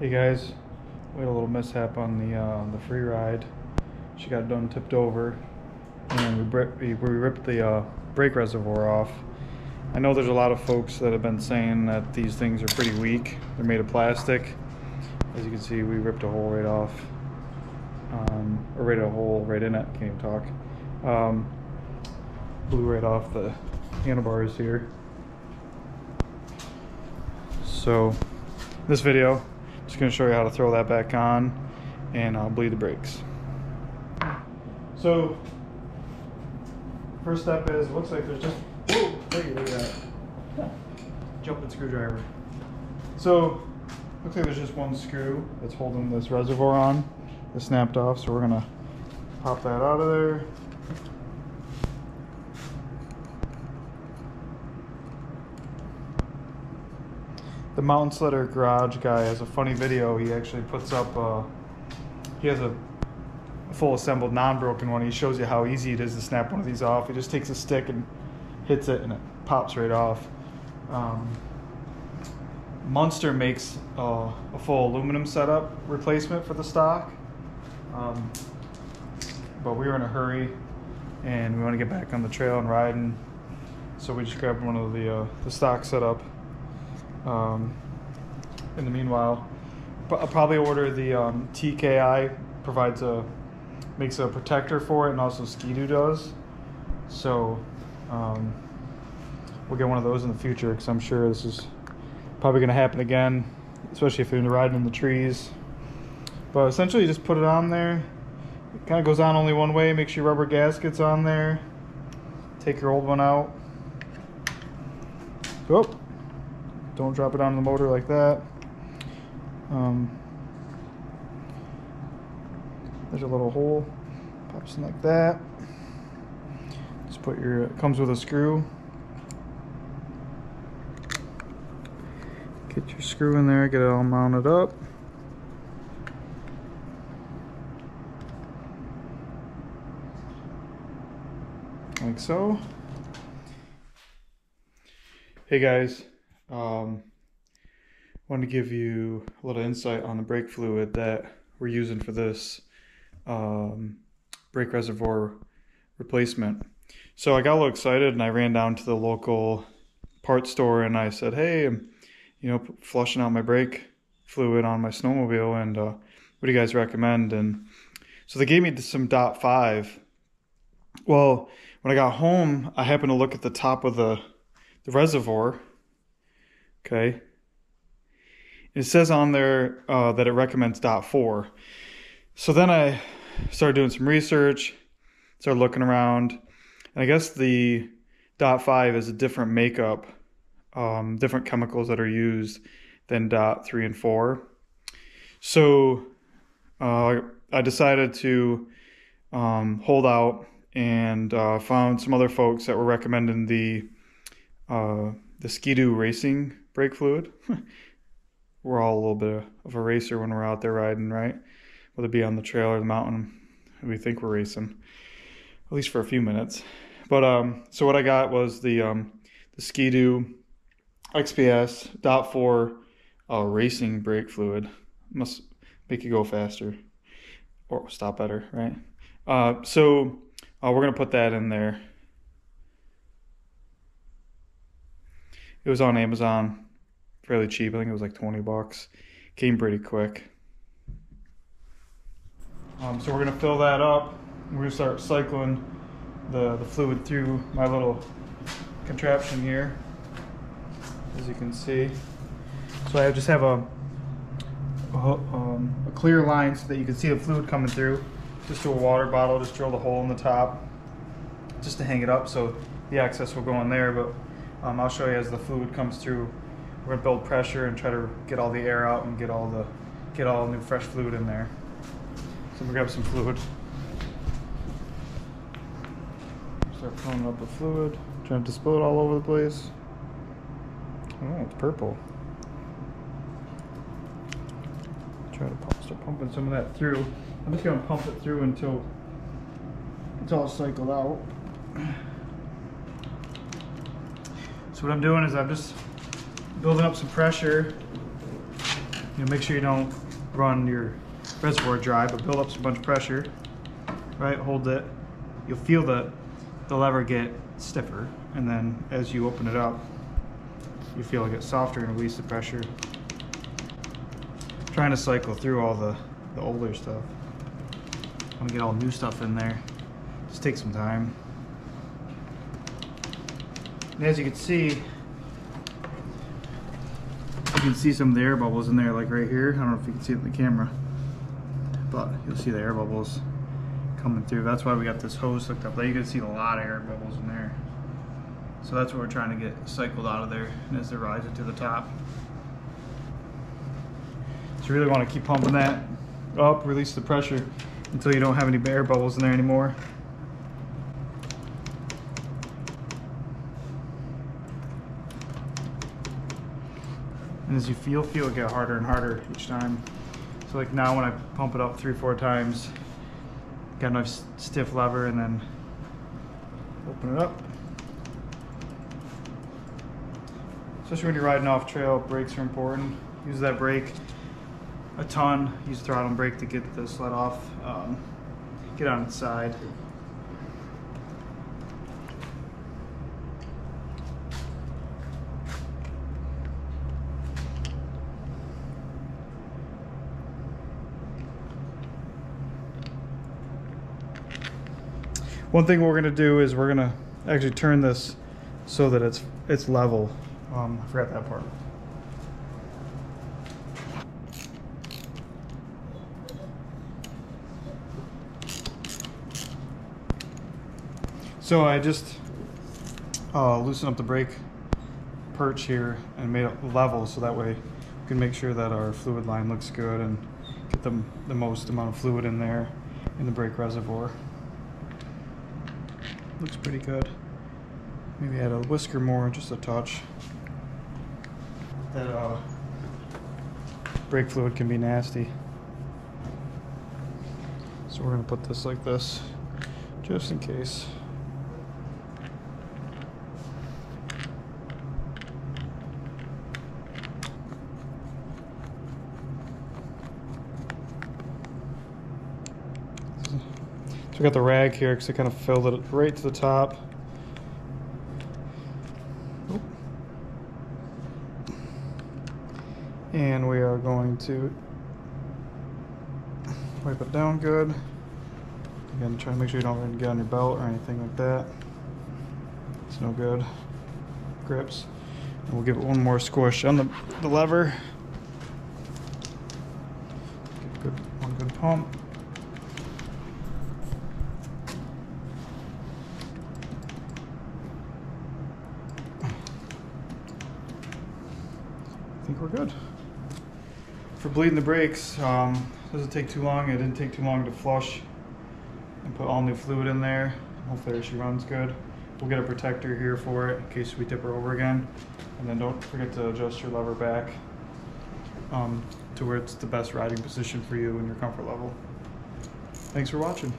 Hey guys, we had a little mishap on the uh, the Freeride. She got done tipped over, and we we, ripped the uh, brake reservoir off. I know there's a lot of folks that have been saying that these things are pretty weak. They're made of plastic. As you can see, we ripped a hole right off, um, or right a hole right in it. Can't even talk. Um, blew right off the handlebars here. So, this video, just gonna show you how to throw that back on and uh, bleed the brakes. So, first step is, looks like there's just, whoa, look at that. Jumping screwdriver. So, looks like there's just one screw that's holding this reservoir on. It snapped off, so we're gonna pop that out of there. The Mountain Slitter Garage guy has a funny video. He actually puts up, uh, he has a full assembled non-broken one. He shows you how easy it is to snap one of these off. He just takes a stick and hits it and it pops right off. Um, Munster makes uh, a full aluminum setup replacement for the stock. Um, but we were in a hurry and we want to get back on the trail and riding. So we just grabbed one of the, uh, the stock setup. Um, in the meanwhile, I'll probably order the um, TKI provides a makes a protector for it, and also Ski-Doo does. So um, we'll get one of those in the future because I'm sure this is probably going to happen again, especially if you're riding in the trees. But essentially, just put it on there. It kind of goes on only one way. Make sure your rubber gaskets on there. Take your old one out. Oh. Don't drop it on the motor like that. Um, there's a little hole, pops in like that. Just put your, comes with a screw. Get your screw in there, get it all mounted up. Like so. Hey guys, um, wanted to give you a little insight on the brake fluid that we're using for this um, brake reservoir replacement. So I got a little excited and I ran down to the local parts store and I said, hey, I'm, you know, flushing out my brake fluid on my snowmobile and uh, what do you guys recommend? And so they gave me some dot five. Well, when I got home, I happened to look at the top of the, the reservoir Okay. It says on there uh, that it recommends dot four. So then I started doing some research, started looking around, and I guess the dot five is a different makeup, um, different chemicals that are used than dot three and four. So uh, I decided to um, hold out and uh, found some other folks that were recommending the uh, the Ski-Doo racing brake fluid. we're all a little bit of a racer when we're out there riding, right? Whether it be on the trail or the mountain, we think we're racing, at least for a few minutes. But um, so what I got was the um, the Ski-Doo XPS dot four uh, racing brake fluid. Must make you go faster or stop better, right? Uh, so uh, we're gonna put that in there. It was on Amazon fairly cheap. I think it was like 20 bucks. Came pretty quick. Um, so we're gonna fill that up. We're gonna start cycling the, the fluid through my little contraption here, as you can see. So I just have a, a, um, a clear line so that you can see the fluid coming through. Just to a water bottle, just drill the hole in the top, just to hang it up so the access will go in there. But um, I'll show you as the fluid comes through we're gonna build pressure and try to get all the air out and get all the get all new fresh fluid in there. So we grab some fluid. Start filling up the fluid. Trying to spill it all over the place. Oh, it's purple. Try to pump, start pumping some of that through. I'm just gonna pump it through until it's all cycled out. So what I'm doing is I'm just building up some pressure. You know, make sure you don't run your reservoir dry, but build up some bunch of pressure. Right, hold it. You'll feel the the lever get stiffer, and then as you open it up, you feel it get softer and release the pressure. trying to cycle through all the the older stuff. I want to get all new stuff in there. Just take some time. And as you can see, you can see some of the air bubbles in there, like right here. I don't know if you can see it in the camera, but you'll see the air bubbles coming through. That's why we got this hose hooked up there. You can see a lot of air bubbles in there. So that's what we're trying to get cycled out of there as they're rising to the top. So you really want to keep pumping that up, release the pressure until you don't have any air bubbles in there anymore. And as you feel, feel it get harder and harder each time. So like now when I pump it up three, four times, got a nice stiff lever and then open it up. Especially when you're riding off trail, brakes are important. Use that brake a ton. Use throttle and brake to get the sled off. Um, get on its side. One thing we're gonna do is we're gonna actually turn this so that it's it's level. Um, I forgot that part. So I just uh, up the brake perch here and made it level so that way we can make sure that our fluid line looks good and get the, the most amount of fluid in there in the brake reservoir. Looks pretty good. Maybe add a whisker more, just a touch. That uh, brake fluid can be nasty. So we're gonna put this like this, just in case. We got the rag here because it kind of filled it right to the top. And we are going to wipe it down good. Again, try to make sure you don't get on your belt or anything like that. It's no good. Grips. And we'll give it one more squish on the, the lever. Good, one good pump. We're good. For bleeding the brakes, um, doesn't take too long. It didn't take too long to flush and put all new fluid in there. Hopefully she runs good. We'll get a protector here for it in case we tip her over again. And then don't forget to adjust your lever back um, to where it's the best riding position for you and your comfort level. Thanks for watching.